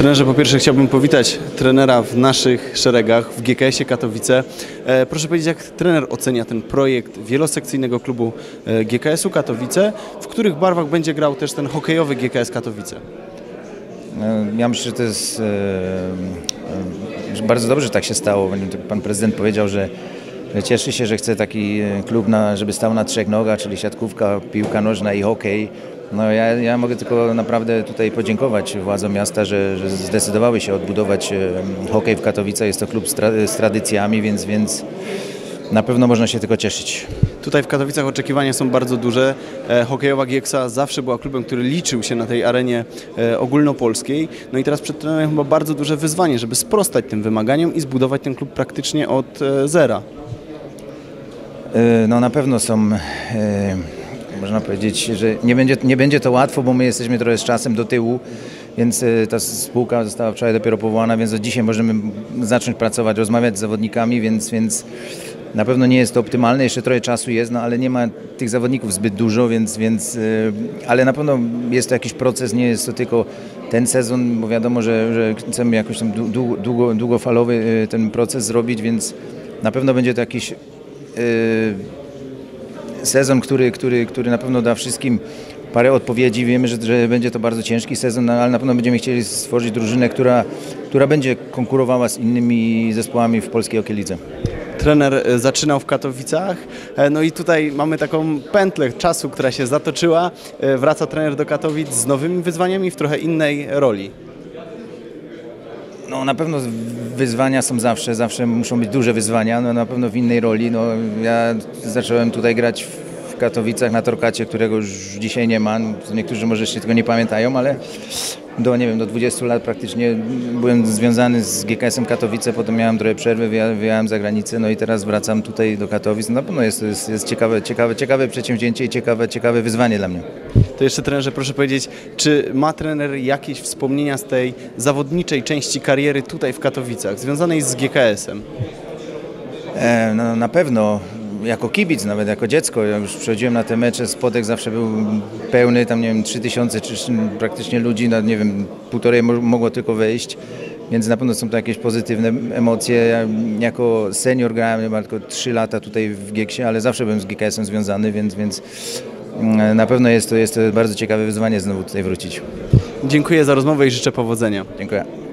Trenerze, po pierwsze chciałbym powitać trenera w naszych szeregach w GKS-ie Katowice. E, proszę powiedzieć, jak trener ocenia ten projekt wielosekcyjnego klubu e, GKS-u Katowice, w których barwach będzie grał też ten hokejowy GKS Katowice? E, Ja myślę, że to jest bardzo dobrze, że tak się stało. Pan prezydent powiedział, że cieszy się, że chce taki klub, na, żeby stał na trzech nogach, czyli siatkówka, piłka nożna i hokej. No ja, ja mogę tylko naprawdę tutaj podziękować władzom miasta, że, że zdecydowały się odbudować e, hokej w Katowicach. Jest to klub z, tra, z tradycjami, więc, więc na pewno można się tylko cieszyć. Tutaj w Katowicach oczekiwania są bardzo duże. E, Hokejowa Gieksa zawsze była klubem, który liczył się na tej arenie e, ogólnopolskiej. No i teraz przed trenerem chyba bardzo duże wyzwanie, żeby sprostać tym wymaganiom i zbudować ten klub praktycznie od zera. No na pewno są, można powiedzieć, że nie będzie, nie będzie to łatwo, bo my jesteśmy trochę z czasem do tyłu, więc e, ta spółka została wczoraj dopiero powołana, więc od dzisiaj możemy zacząć pracować, rozmawiać z zawodnikami, więc, więc na pewno nie jest to optymalne, jeszcze trochę czasu jest, no ale nie ma tych zawodników zbyt dużo, więc, więc e, ale na pewno jest to jakiś proces, nie jest to tylko ten sezon, bo wiadomo, że, że chcemy jakoś tam długo, długo, długofalowy e, ten proces zrobić, więc na pewno będzie to jakiś sezon, który, który, który na pewno da wszystkim parę odpowiedzi. Wiemy, że, że będzie to bardzo ciężki sezon, no, ale na pewno będziemy chcieli stworzyć drużynę, która, która będzie konkurowała z innymi zespołami w polskiej okielidze. Trener e, zaczynał w Katowicach, e, no i tutaj mamy taką pętlę czasu, która się zatoczyła. E, Wraca trener do Katowic z nowymi wyzwaniami w trochę innej roli. No na pewno wyzwania są zawsze, zawsze muszą być duże wyzwania, no na pewno w innej roli. No, ja zacząłem tutaj grać w Katowicach na Torkacie, którego już dzisiaj nie ma. No, niektórzy może jeszcze tego nie pamiętają, ale do, nie wiem, do 20 lat praktycznie byłem związany z GKS-em Katowice, potem miałem trochę przerwy, wyjechałem za granicę, no i teraz wracam tutaj do Katowic. No, na pewno jest, jest, jest ciekawe, ciekawe, ciekawe przedsięwzięcie i ciekawe, ciekawe wyzwanie dla mnie. To jeszcze trenerze proszę powiedzieć, czy ma trener jakieś wspomnienia z tej zawodniczej części kariery tutaj w Katowicach, związanej z GKS-em? E, no, na pewno jako kibic, nawet jako dziecko, jak już przychodziłem na te mecze, spodek zawsze był pełny, tam nie wiem, 3000 czy praktycznie ludzi, na nie wiem, półtorej mo- mogło tylko wejść, więc na pewno są to jakieś pozytywne emocje. Ja jako senior grałem chyba tylko 3 lata tutaj w Gieksie, ale zawsze byłem z GKS-em związany, więc, więc mm, na pewno jest to, jest to bardzo ciekawe wyzwanie znowu tutaj wrócić. Dziękuję za rozmowę i życzę powodzenia. Dziękuję.